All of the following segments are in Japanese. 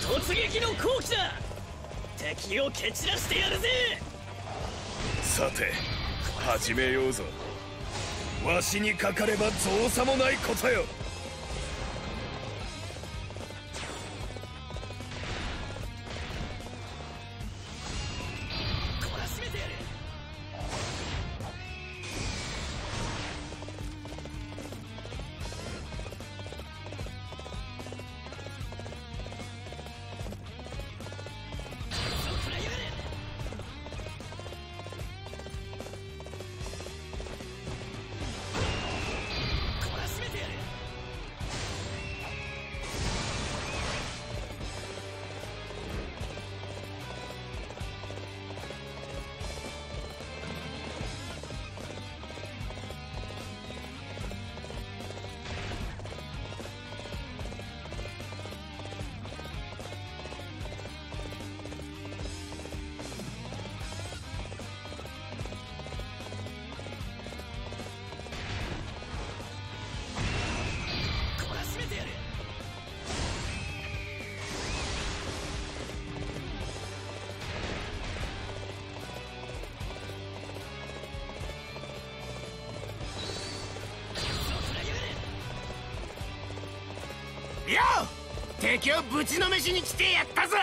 突撃の好機だ。敵を蹴散らしてやるぜ。さて始めようぞ。わしにかかれば造作もないことよ。よ敵をぶちのめしに来てやったぞ。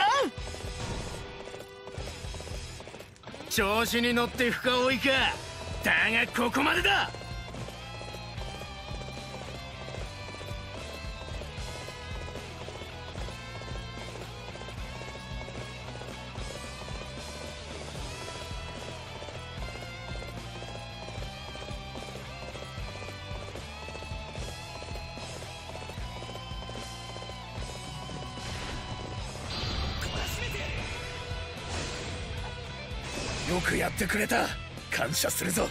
調子に乗って深追いか。だがここまでだ。よくやってくれた。感謝するぞ。